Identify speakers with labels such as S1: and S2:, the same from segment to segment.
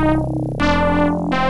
S1: Música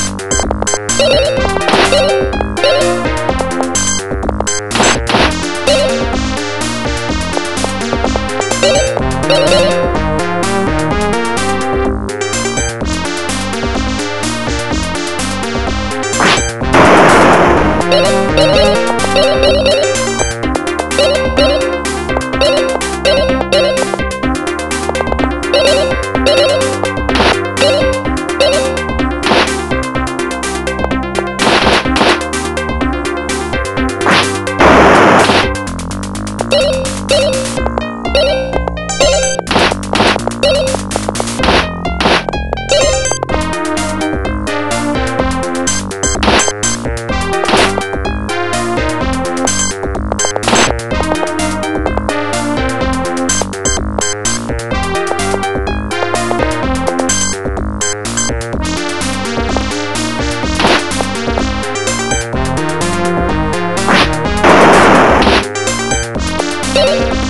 S1: you.